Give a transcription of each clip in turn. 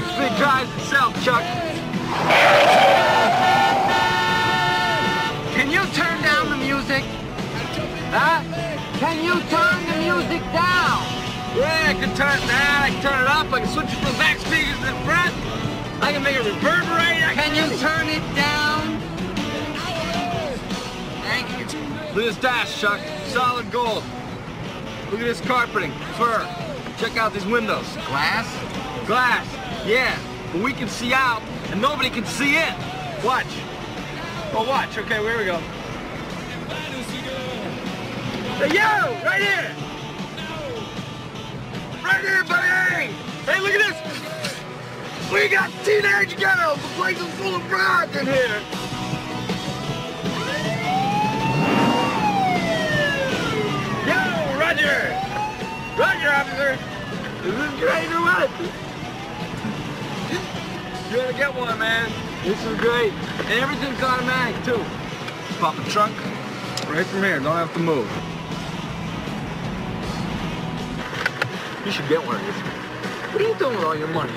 Practically drives itself, Chuck. Can you turn down the music? Huh? Can you turn the music down? Yeah, I can turn it down. I can turn it up. I can switch it from the back speakers to the front. I can make it reverberate. I can you turn it down? Thank you. Look at this dash, Chuck. Solid gold. Look at this carpeting. Fur. Check out these windows. Glass? Glass. Yeah. But we can see out, and nobody can see in. Watch. Oh, watch. Okay, here we go. Hey, yo! Right here! Right here, buddy! Hey, look at this! We got teenage girls! The place is full of broads in here! Yo, Roger! Roger, officer! Is this great or what? You're gonna get one, man. This is great. And everything's automatic, too. Pop the trunk right from here. Don't have to move. You should get one of these. What are you doing with all your money?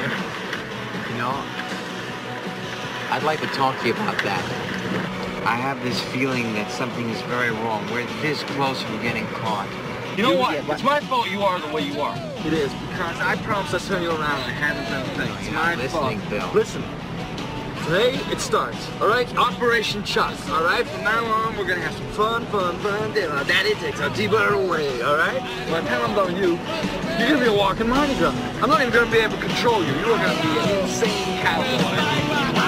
You know, I'd like to talk to you about that. I have this feeling that something is very wrong. We're this close from getting caught. You know what? It's my fault you are the way you are. It is, because I promised I'd turn you around and I haven't done a thing. It's my listening, fault. Bill. Listen. Today, it starts, all right? Operation Chuck, all right? From now on, we're gonna have some fun, fun, fun. Then our daddy takes our T-bird away, all right? By the time I'm done with you, you're gonna be a walking Mardi Gras. I'm not even gonna be able to control you. You're gonna be an insane cowboy.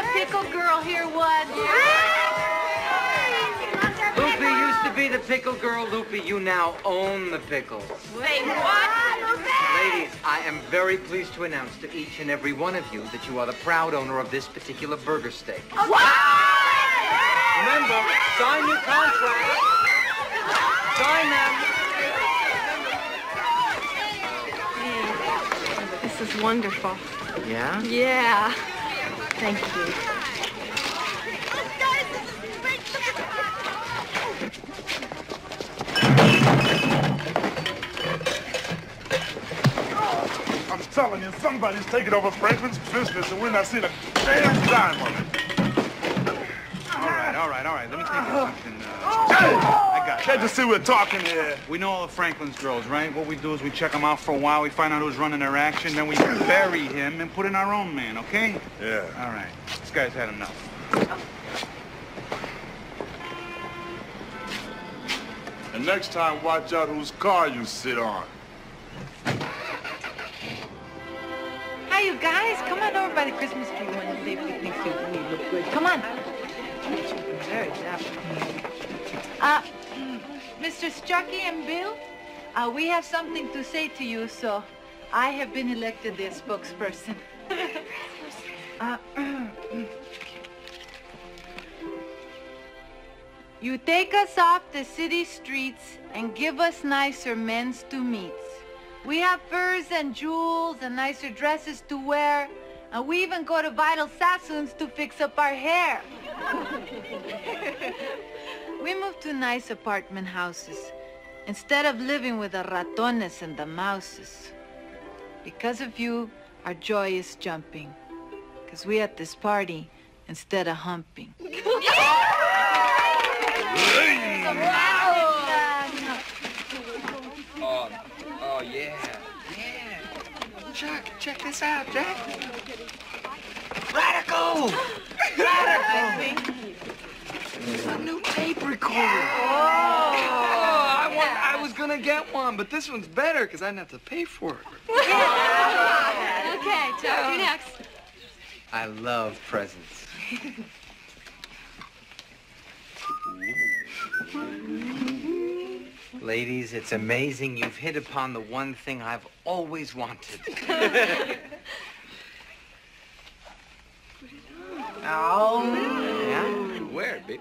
The pickle girl here once. Lupe used to be the pickle girl. Lupe, you now own the pickles. Wait, what? Ladies, I am very pleased to announce to each and every one of you that you are the proud owner of this particular burger steak. Remember, sign your contract. Sign them. This is wonderful. Yeah? Yeah. Thank you. I'm telling you, somebody's taking over Franklin's business and we're not seeing a damn dime of it. All right, all right, all right. Let me think of something. Uh, Hey! I Can't it. you see we're talking here? We know all of Franklin's girls, right? What we do is we check them out for a while, we find out who's running their action, then we bury him and put in our own man, okay? Yeah. All right. This guy's had enough. And next time, watch out whose car you sit on. Hi, you guys. Come on over by the Christmas tree one day picnic soup. We look good. Come on. Very dapper. Uh, Mr. Strucky and Bill, uh, we have something to say to you, so I have been elected their spokesperson. uh, you take us off the city streets and give us nicer men's to meet. We have furs and jewels and nicer dresses to wear, and we even go to Vidal Sassoons to fix up our hair. we move to nice apartment houses instead of living with the ratones and the mouses. Because of you, our joy is jumping. Because we at this party instead of humping. Oh, oh yeah. Yeah. Chuck, check this out, Jack. Radical! Radical! Oh, I, want, I was gonna get one, but this one's better because I didn't have to pay for it. okay, talk to you next. I love presents. Ladies, it's amazing you've hit upon the one thing I've always wanted. oh. Yeah? Where, baby?